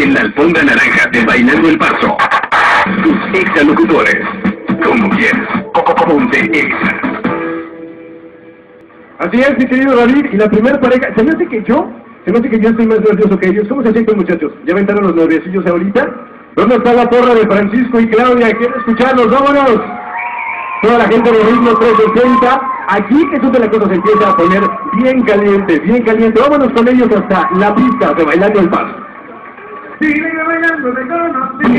En la alfombra naranja de Bailando el Paso. Tus exalocutores. Como quieras. Ponte exa. Así es, mi querido David, y la primera pareja, se me hace que yo, se me hace que yo estoy más nervioso que ellos. ¿Cómo se sienten muchachos? ¿Ya aventaron los nerviosillos ahorita? ¿Dónde está la porra de Francisco y Claudia? ¿Quieren escucharlos? ¡Vámonos! Toda la gente de Ritmo 360, aquí es donde la cosa se empieza a poner bien caliente, bien caliente. Vámonos con ellos hasta la pista de Bailando el Paso. Que bailando te conocí.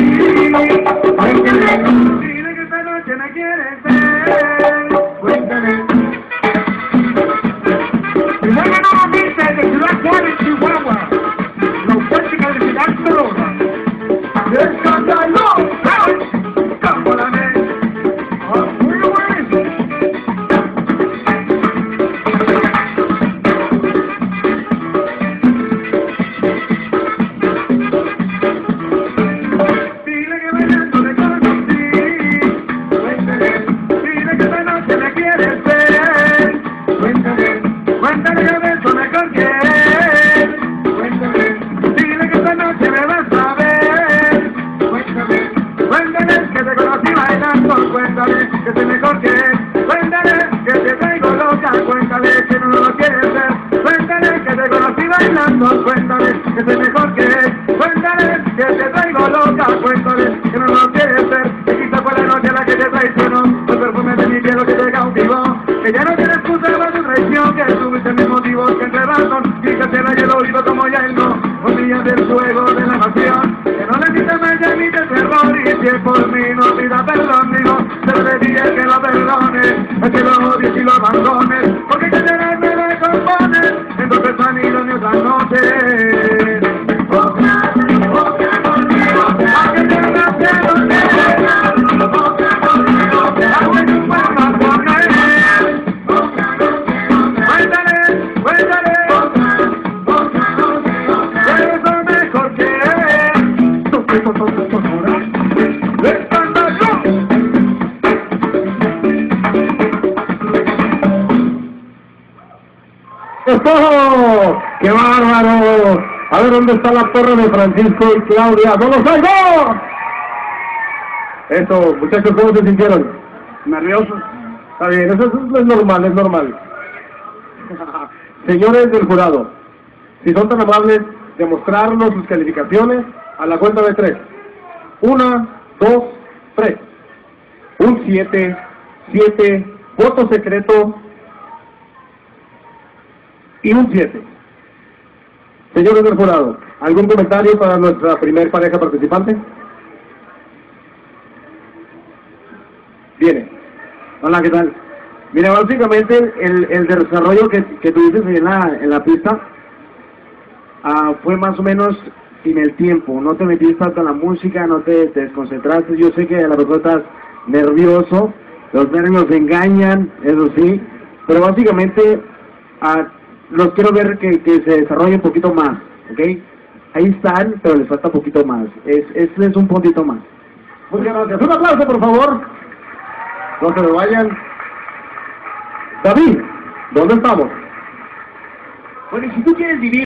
Conocí bailando. Cuéntale que soy mejor que él. Cuéntale que te traigo loca. Cuéntale que no lo quieres ver. Que quizá fue la noche la que te traicionó. El perfume de mi piel lo que te cautivó. Que ya no tienes excusa para tu traición. Que tuviste mis motivos que entre razón. Y el oído como ya él no. Olvídate del juego de la pasión. Que no le quites más ya ni de terror. Y si es por mí no pida perdón. Digo, te debería que lo perdones. Es que lo odies y lo abandones. Porque que te me recompones. Entonces salido ni otra noche. ¡Oh! ¡Qué bárbaro! A ver dónde está la porra de Francisco y Claudia. ¡No los oigo! Eso, muchachos, ¿cómo se sintieron? Nervioso. Está bien, eso es, es normal, es normal. Señores del jurado, si son tan amables de mostrarnos sus calificaciones a la cuenta de tres. Una, dos, tres. Un siete, siete, voto secreto y un siete. Señores del ¿algún comentario para nuestra primer pareja participante? Viene. Hola, ¿qué tal? Mira, básicamente el, el desarrollo que, que tuviste en la, en la pista ah, fue más o menos sin el tiempo. No te metiste tanto en la música, no te, te desconcentraste. Yo sé que a lo mejor estás nervioso, los nervios engañan, eso sí, pero básicamente ah, los quiero ver que, que se desarrolle un poquito más, ¿ok? Ahí están, pero les falta un poquito más. Es, es, es un poquito más. Muchas gracias. Un aplauso, por favor. No se me vayan. David, ¿dónde estamos? Bueno, si tú quieres vivir